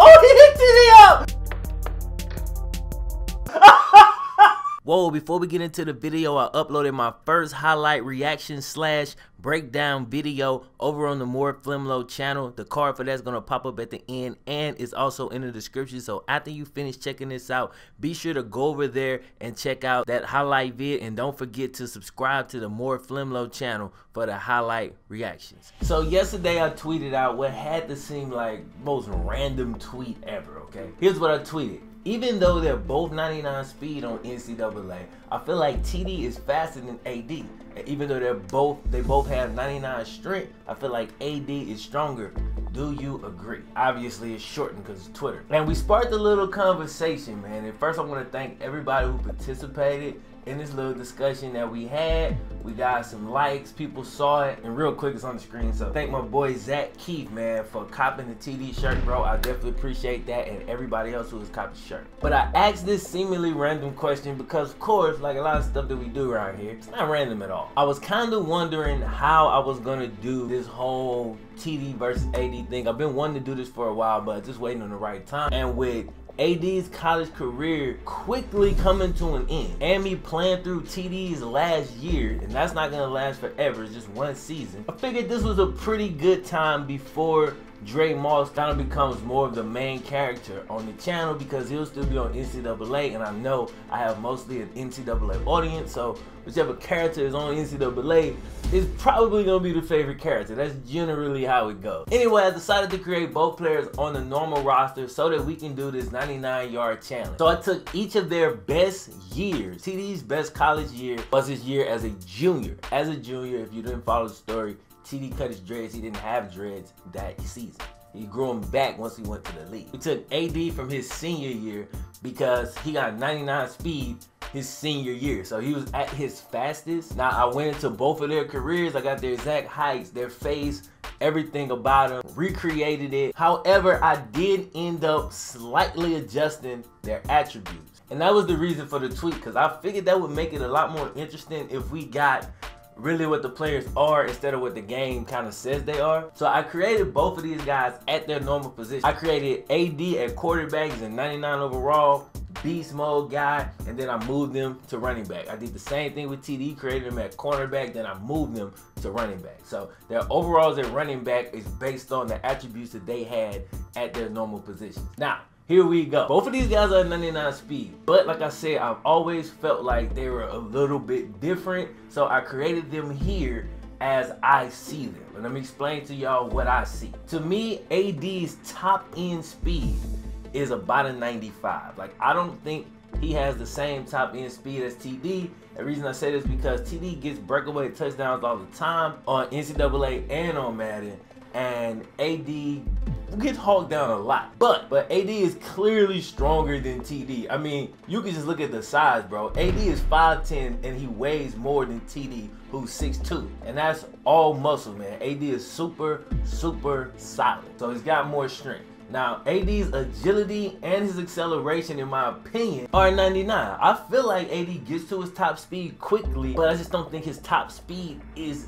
Oh, Whoa, before we get into the video, I uploaded my first highlight reaction slash breakdown video over on the More Flemlo channel. The card for that's going to pop up at the end and it's also in the description. So after you finish checking this out, be sure to go over there and check out that highlight vid. And don't forget to subscribe to the More Flemlo channel for the highlight reactions. So yesterday I tweeted out what had to seem like most random tweet ever, okay? Here's what I tweeted even though they're both 99 speed on NCAA, I feel like TD is faster than AD. And even though they're both they both have 99 strength, I feel like AD is stronger. Do you agree? Obviously, it's shortened because Twitter. And we sparked a little conversation, man. And first, I want to thank everybody who participated in this little discussion that we had. We got some likes, people saw it, and real quick, it's on the screen. So thank my boy Zach Keith, man, for copping the TD shirt, bro. I definitely appreciate that, and everybody else who has copped the shirt. But I asked this seemingly random question because, of course, like a lot of stuff that we do around here, it's not random at all. I was kind of wondering how I was gonna do this whole TD versus AD thing. I've been wanting to do this for a while, but just waiting on the right time. And with AD's college career quickly coming to an end. And me playing through TD's last year, and that's not gonna last forever, it's just one season. I figured this was a pretty good time before Dre Moss kind of becomes more of the main character on the channel because he'll still be on NCAA, and I know I have mostly an NCAA audience, so whichever character is on NCAA is probably gonna be the favorite character. That's generally how it goes. Anyway, I decided to create both players on the normal roster so that we can do this 99 yard challenge. So I took each of their best years. TD's best college year was his year as a junior. As a junior, if you didn't follow the story, TD cut his dreads. He didn't have dreads that season. He grew them back once he went to the league. We took AD from his senior year because he got 99 speed his senior year. So he was at his fastest. Now I went into both of their careers. I got their exact heights, their face, everything about them, recreated it. However, I did end up slightly adjusting their attributes. And that was the reason for the tweet because I figured that would make it a lot more interesting if we got really what the players are instead of what the game kind of says they are. So I created both of these guys at their normal position. I created AD at quarterback, he's a 99 overall, beast mode guy, and then I moved them to running back. I did the same thing with TD, created them at cornerback, then I moved them to running back. So their overalls at running back is based on the attributes that they had at their normal positions. Now, here we go. Both of these guys are 99 speed, but like I said, I've always felt like they were a little bit different. So I created them here as I see them. And let me explain to y'all what I see. To me, AD's top end speed is about a 95. Like I don't think he has the same top end speed as TD. The reason I say this because TD gets breakaway touchdowns all the time on NCAA and on Madden. And AD gets hogged down a lot. But but AD is clearly stronger than TD. I mean, you can just look at the size, bro. AD is 5'10 and he weighs more than TD, who's 6'2. And that's all muscle, man. AD is super, super solid. So he's got more strength. Now, AD's agility and his acceleration, in my opinion, are 99. I feel like AD gets to his top speed quickly, but I just don't think his top speed is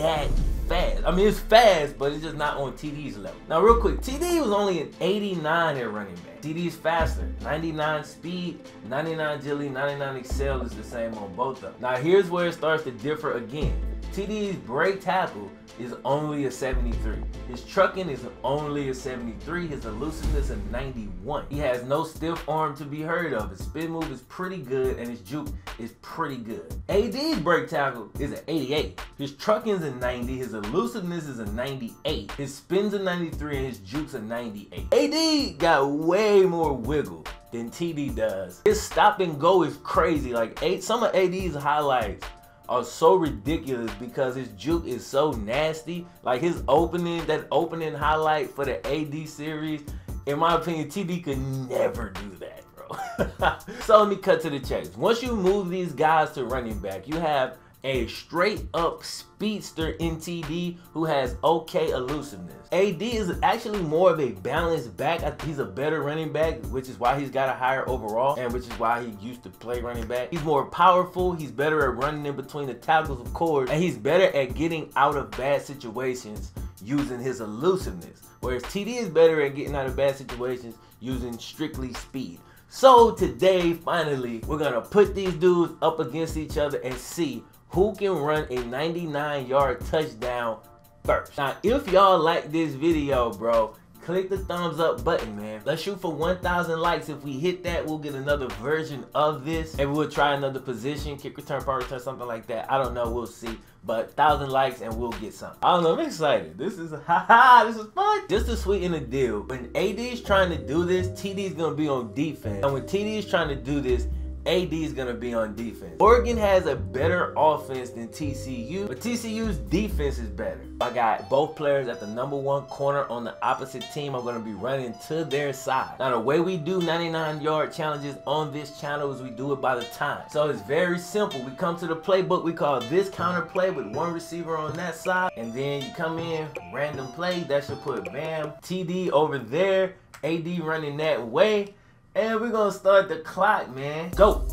that fast. I mean, it's fast, but it's just not on TD's level. Now, real quick, TD was only an 89 at running back. TD's faster. 99 speed, 99 agility, 99 excel is the same on both of them. Now, here's where it starts to differ again. TD's break tackle is only a 73. His trucking is only a 73. His elusiveness is a 91. He has no stiff arm to be heard of. His spin move is pretty good and his juke is pretty good. AD's break tackle is an 88. His trucking is a 90. His elusiveness is a 98. His spin's a 93 and his juke's a 98. AD got way more wiggle than TD does. His stop and go is crazy. Like eight, some of AD's highlights are so ridiculous because his juke is so nasty. Like his opening, that opening highlight for the AD series, in my opinion, TD could never do that, bro. so let me cut to the chase. Once you move these guys to running back, you have a straight up speedster in TD who has okay elusiveness. AD is actually more of a balanced back. He's a better running back, which is why he's got a higher overall and which is why he used to play running back. He's more powerful. He's better at running in between the tackles, of course, and he's better at getting out of bad situations using his elusiveness. whereas TD is better at getting out of bad situations using strictly speed. So today, finally, we're gonna put these dudes up against each other and see who can run a 99 yard touchdown first. Now, if y'all like this video, bro, click the thumbs up button, man. Let's shoot for 1,000 likes. If we hit that, we'll get another version of this. Maybe we'll try another position, kick return, punt return, something like that. I don't know. We'll see. But 1,000 likes and we'll get some. I don't know. I'm excited. This is, haha, this is fun. Just to sweeten the deal, when AD is trying to do this, TD is going to be on defense. And when TD is trying to do this, AD is going to be on defense. Oregon has a better offense than TCU, but TCU's defense is better. I got both players at the number one corner on the opposite team. I'm going to be running to their side. Now, the way we do 99 yard challenges on this channel is we do it by the time. So it's very simple. We come to the playbook. We call this counter play with one receiver on that side. And then you come in, random play. That should put Bam, TD over there, AD running that way. And we're gonna start the clock, man. Go.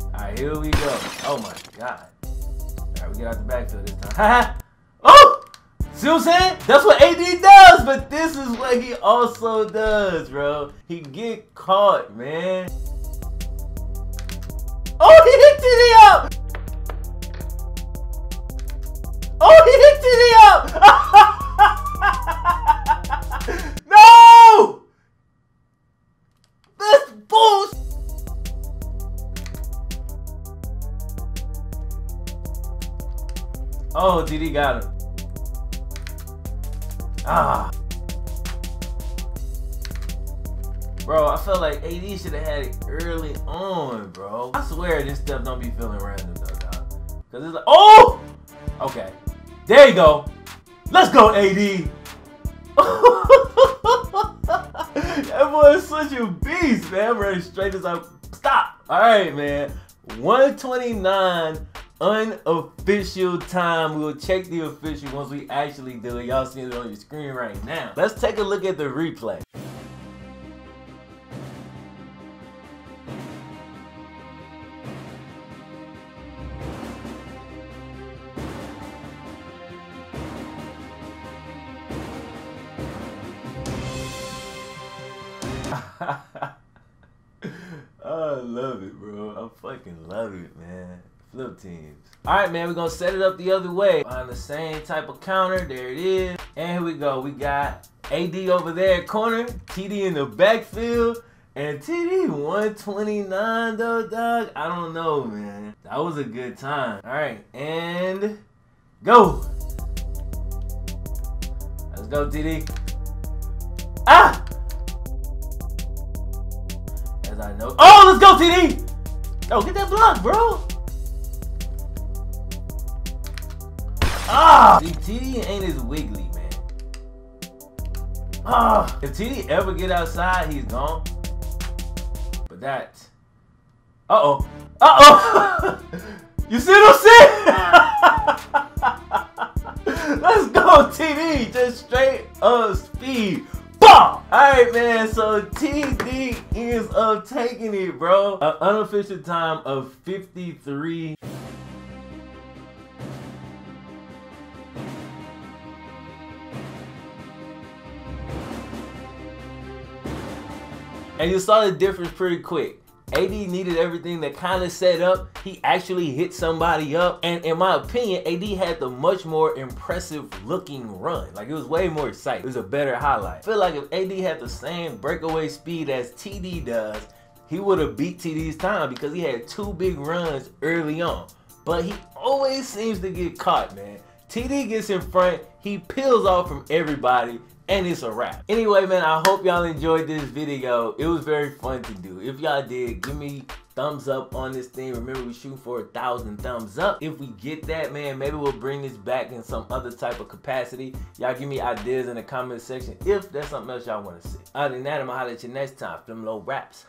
All right, here we go. Oh my God. All right, we get out the backfield this time. oh! See what I'm saying? That's what AD does, but this is what he also does, bro. He get caught, man. Oh, he hit TD up! Oh, he hit TD up! Oh, TD got him. Ah. Bro, I felt like AD should have had it early on, bro. I swear this stuff don't be feeling random though, dog. Cause it's like, oh! Okay. There you go. Let's go, AD. that boy is such a beast, man. I'm running straight as I stop. All right, man. 129 unofficial time. We'll check the official once we actually do it. Y'all see it on your screen right now. Let's take a look at the replay. I love it, bro. I fucking love it, man. Flip teams. All right, man, we're going to set it up the other way. On the same type of counter. There it is. And here we go. We got AD over there corner. TD in the backfield. And TD 129 though, dog. I don't know, man. That was a good time. All right, and go. Let's go, TD. Ah! As I know. Oh, let's go, TD! Oh, get that block, bro. Ah! TD ain't as wiggly, man. Ah! If TD ever get outside, he's gone. But that. Uh-oh. Uh-oh! you see what I'm saying? Let's go, TD! Just straight up speed. Bah! Alright, man, so TD ends up taking it, bro. An unofficial time of 53. And you saw the difference pretty quick. AD needed everything that kind of set up. He actually hit somebody up. And in my opinion, AD had the much more impressive looking run. Like it was way more exciting. It was a better highlight. I feel like if AD had the same breakaway speed as TD does, he would have beat TD's time because he had two big runs early on. But he always seems to get caught, man. TD gets in front, he peels off from everybody, and it's a wrap. Anyway, man, I hope y'all enjoyed this video. It was very fun to do. If y'all did, give me thumbs up on this thing. Remember, we shoot for a thousand thumbs up. If we get that, man, maybe we'll bring this back in some other type of capacity. Y'all give me ideas in the comment section if there's something else y'all want to see. Other than that, I'm going to holler at you next time. FlemLo Raps.